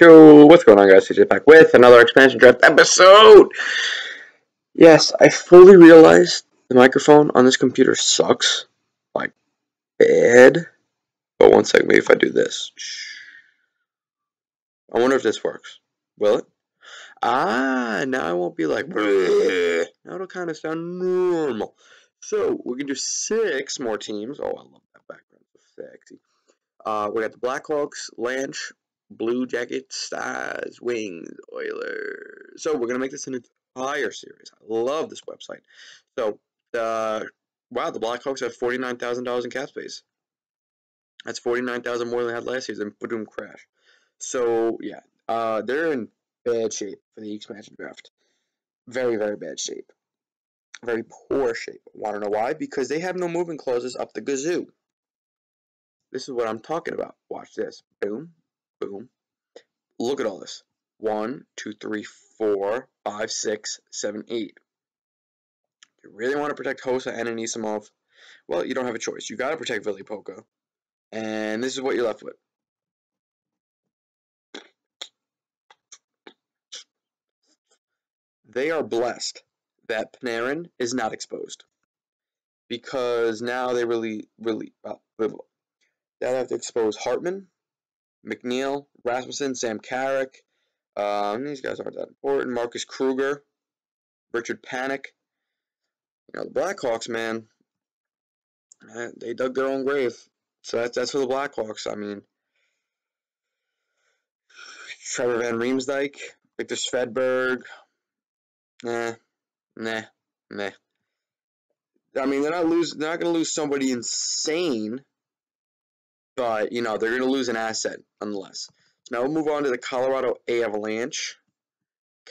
Yo, what's going on, guys? CJ back with another expansion draft episode. Yes, I fully realized the microphone on this computer sucks, like bad. But one second, maybe if I do this. I wonder if this works. Will it? Ah, now I won't be like. Now it'll kind of sound normal. So we can do six more teams. Oh, I love that background. Sexy. Uh, we got the Blackhawks, Lanch, Blue Jackets, Stars, Wings, Oilers. So we're gonna make this an entire series. I love this website. So uh, wow, the Blackhawks have forty nine thousand dollars in cap space. That's forty nine thousand more than they had last season. Boom, crash. So yeah, uh, they're in bad shape for the expansion draft. Very, very bad shape. Very poor shape. Want to know why? Because they have no moving clauses up the gazoo. This is what I'm talking about. Watch this. Boom, boom. Look at all this. One, two, three, four, five, six, seven, eight. You really want to protect Hossa and Anisimov? Well, you don't have a choice. You got to protect Vilipoka. And this is what you're left with. They are blessed that Panarin is not exposed. Because now they really, really, well, they have to expose Hartman, McNeil, Rasmussen, Sam Carrick. Um, these guys aren't that important. Marcus Kruger, Richard Panik. You know, the Blackhawks, man, they dug their own grave. So that's, that's for the Blackhawks. I mean, Trevor Van Riemsdyk, Viktor Svedberg. Nah, nah, nah. I mean, they're not lose. They're not going to lose somebody insane but you know they're going to lose an asset nonetheless. So now we'll move on to the Colorado Avalanche.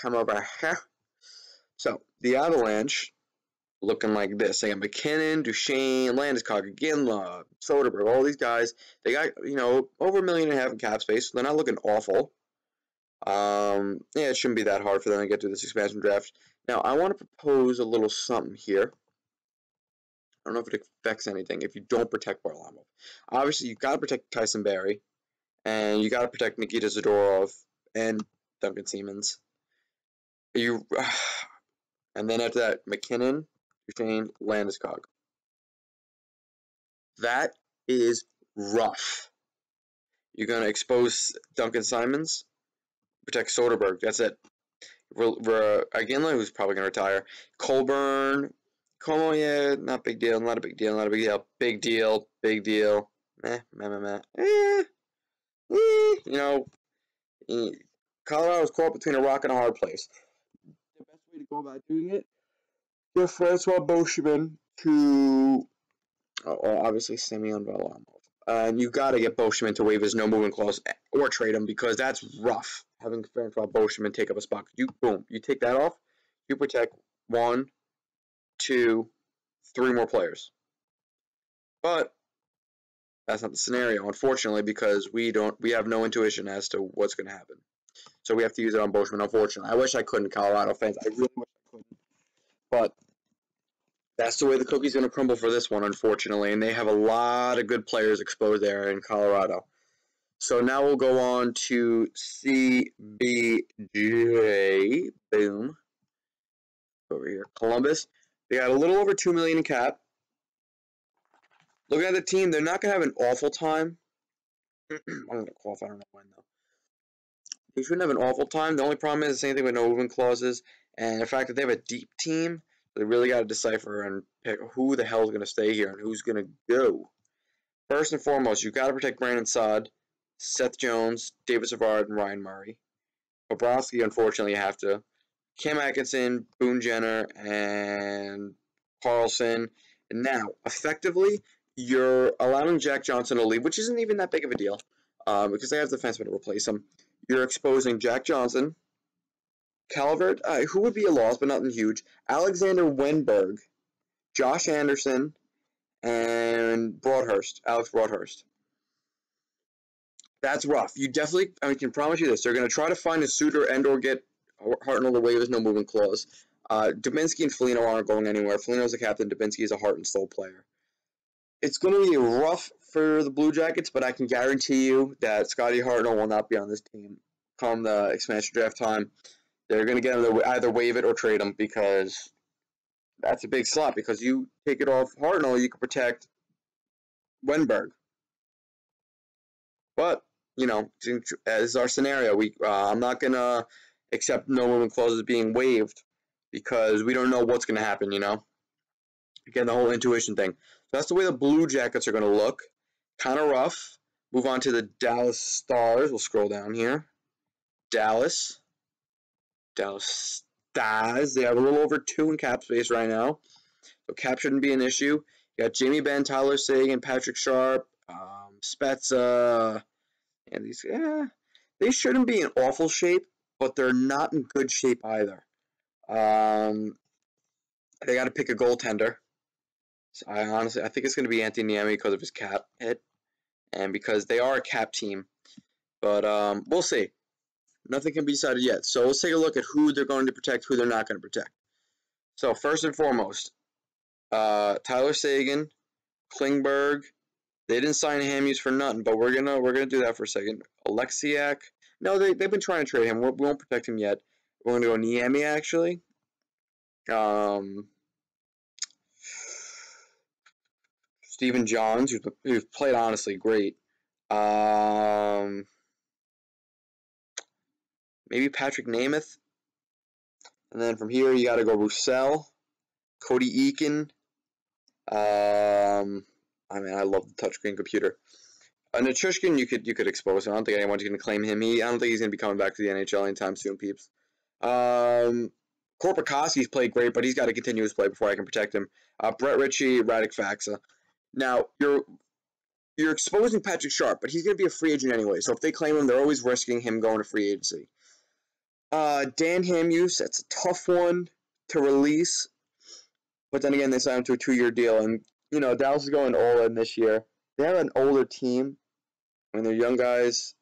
Come over here. So the Avalanche looking like this. They got MacKinnon, Duchene, Landeskog, Ginla, Soderberg, all these guys. They got, you know, over a million and a half in cap space. So they're not looking awful. Um, yeah, it shouldn't be that hard for them to get through this expansion draft. Now, I want to propose a little something here. I don't know if it affects anything if you don't protect Varlamov. Obviously, you got to protect Tyson Barrie, and you got to protect Nikita Zadorov and Duncan Siemens. You, and then after that, MacKinnon, Duchene, Landeskog. That is rough. You're gonna expose Duncan Siemens, protect Soderberg. That's it. We're uh, Iginla, who's probably gonna retire. Colborne, Comeau, yeah, not big deal, not a big deal, not a big deal, big deal, big deal, meh, meh, meh, meh, eh, eh, you know, eh, Colorado's caught between a rock and a hard place. The best way to go about doing it, get Francois Beauchemin to, oh, obviously Semyon Varlamov. Uh, and you got to get Beauchemin to waive his no moving clause or trade him because that's rough having Francois Beauchemin take up a spot. You boom, you take that off, you protect one, two, three more players. But that's not the scenario, unfortunately, because we don't we have no intuition as to what's going to happen. So we have to use it on Beauchemin, unfortunately. I wish I couldn't, Colorado fans. I really wish I couldn't. But that's the way the cookie's going to crumble for this one, unfortunately. And they have a lot of good players exposed there in Colorado. So now we'll go on to CBJ. Boom. Over here. Columbus. They got a little over two million in cap. Looking at the team, they're not gonna have an awful time. I'm gonna. I don't know when though. They shouldn't have an awful time. The only problem is the same thing with no moving clauses, and the fact that they have a deep team. They really got to decipher and pick who the hell is going to stay here and who's going to go. First and foremost, you got to protect Brandon Saad, Seth Jones, David Savard, and Ryan Murray. Bobrovsky, unfortunately, you have to. Cam Atkinson, Boone Jenner, and Karlsson. And now, effectively, you're allowing Jack Johnson to leave, which isn't even that big of a deal um, because they have the defenseman to replace him. You're exposing Jack Johnson, Calvert, uh, who would be a loss, but nothing huge, Alexander Wennberg, Josh Anderson, and Broadhurst, Alex Broadhurst. That's rough. You definitely, I can promise you this, they're going to try to find a suitor and or get Hartnell the waivers, no moving clause. Uh, Dubinsky and Foligno aren't going anywhere. Foligno's a captain. Dubinsky is a heart and soul player. It's going to be rough for the Blue Jackets, but I can guarantee you that Scotty Hartnell will not be on this team come the expansion draft time, they're going to get him to either waive it or trade him because that's a big slot. Because you take it off Hartnell, you can protect Wennberg. But you know, as our scenario, we uh, I'm not gonna accept no movement clauses being waived because we don't know what's gonna happen. You know, again, the whole intuition thing. So that's the way the Blue Jackets are gonna look. Kind of rough. Move on to the Dallas Stars. We'll scroll down here. Dallas. Dallas Stars. They have a little over two in cap space right now. So cap shouldn't be an issue. You got Jamie Benn, Tyler Seguin, Patrick Sharp, um, Spezza, and these, yeah, they shouldn't be in awful shape, but they're not in good shape either. Um, they got to pick a goaltender. So I honestly, I think it's going to be Anthony Niemi because of his cap hit, and because they are a cap team. But um, we'll see. Nothing can be decided yet. So let's take a look at who they're going to protect, who they're not going to protect. So first and foremost, uh, Tyler Seguin, Klingberg. They didn't sign Hamhuis for nothing, but we're gonna we're gonna do that for a second. Oleksiak. No, they they've been trying to trade him. we won't protect him yet. We're gonna go Niemi actually. Um, Stephen Johns, who's, who's played honestly great. Um, maybe Patrick Nemeth. And then from here, you got to go Roussel, Cody Eakin. Um, I mean, I love the touchscreen computer. Nichushkin, you could you could expose him. I don't think anyone's going to claim him. He, I don't think he's going to be coming back to the NHL anytime soon, peeps. Um, Korpikoski's played great, but he's got to continue his play before I can protect him. Uh, Brett Ritchie, Radek Faksa. Now you're you're exposing Patrick Sharp, but he's going to be a free agent anyway. So if they claim him, they're always risking him going to free agency. Uh, Dan Hamhuis, that's a tough one to release. But then again, they signed him to a two-year deal, and you know Dallas is going all in this year. They have an older team, and their young guys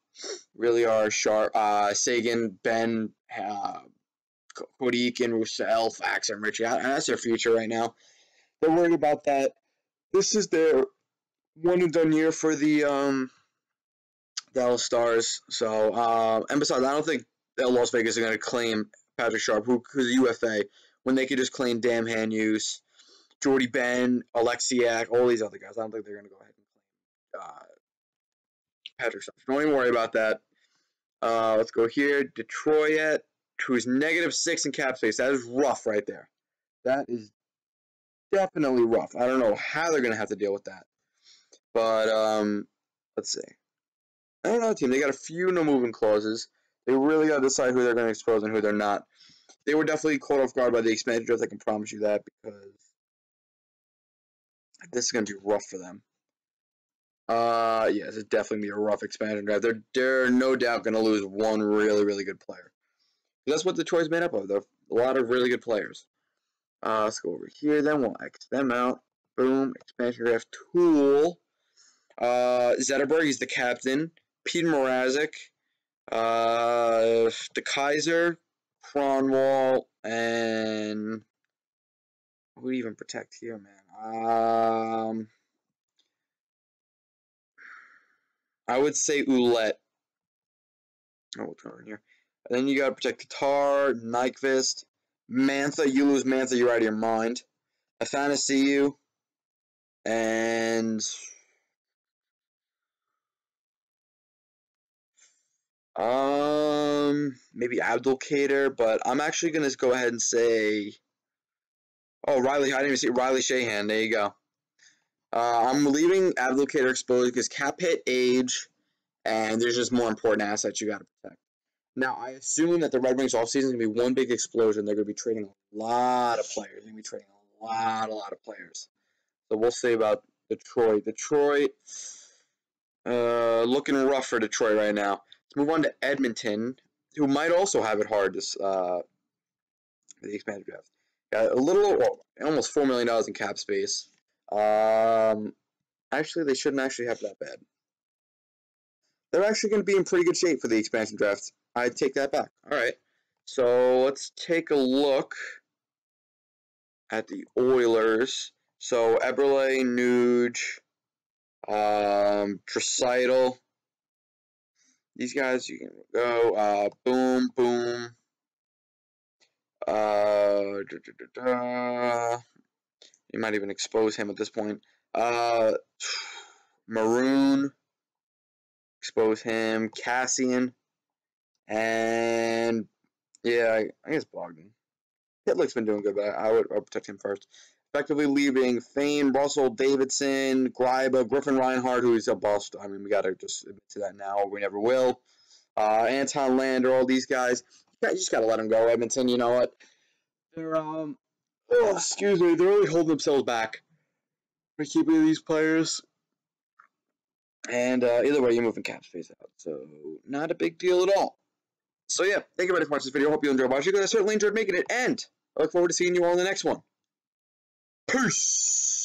really are sharp. Uh, Seguin, Benn, uh, Cody Eakin, Roussel, Fax, and Ritchie. That's their future right now. They're worried about that. This is their one and done year for the um, Dallas Stars. So, uh, and besides, I don't think that Las Vegas is going to claim Patrick Sharp, who, who's a UFA, when they could just claim Dan Hamhuis, Jordie Benn, Oleksiak, all these other guys. I don't think they're going to go ahead and claim uh, Don't even worry about that. Uh, let's go here. Detroit, who's negative six in cap space. That is rough right there. That is definitely rough. I don't know how they're going to have to deal with that. But um, let's see. I don't know, team. They got a few no moving clauses. They really got to decide who they're going to expose and who they're not. They were definitely caught off guard by the expansion draft. I can promise you that because this is going to be rough for them. Uh, yes, it's definitely be a rough expansion draft. They're they're no doubt going to lose one really really good player. That's what Detroit's made up of. They're a lot of really good players. Uh, let's go over here. Then we'll X them out. Boom. Expansion draft tool. Uh, Zetterberg, he's the captain. Peter Mrazek. Uh, the Kaiser. Kronwall. And who do you even protect here, man? Um, I would say Ouellet. Oh, what's going on here? And then you got to protect Tatar, Nyquist, Mantha. You lose Mantha, you're out of your mind. Athanasiu, and um maybe Abdelkader, but I'm actually gonna go ahead and say, oh Riley, I didn't even see Riley Sheahan. There you go. Uh, I'm leaving Abdelkader exposed because cap hit, age, and there's just more important assets you got to protect. Now, I assume that the Red Wings offseason is going to be one big explosion. They're going to be trading a lot of players. They're going to be trading a lot, a lot of players. So we'll see about Detroit. Detroit, uh, looking rough for Detroit right now. Let's move on to Edmonton, who might also have it hard this uh, the expansion draft. Got a little, well, almost four million dollars in cap space. Um, actually, they shouldn't actually have that bad. They're actually going to be in pretty good shape for the expansion draft. I take that back. All right. So let's take a look at the Oilers. So Eberle, Nuge, um, Draisaitl. these guys you can go uh, boom, boom. Uh, da, da, da, you might even expose him at this point. Uh, Maroon, expose him. Kassian, and yeah, I, I guess Bogdan. Pitlick's been doing good, but I would, I would protect him first. Effectively leaving Fayne, Russell, Davidson, Gryba, Griffin Reinhart, who is a bust. I mean, we got to just admit to that now, or we never will. Uh, Anton Lander, all these guys. You just got to let them go, Edmonton. You know what? They're, um, oh, excuse me, they're really holding themselves back for keeping these players. And uh, either way, you're moving cap space out, so not a big deal at all. So yeah, thank you very much for this video. Hope you enjoyed watching. I certainly enjoyed making it, and I look forward to seeing you all in the next one. Peace!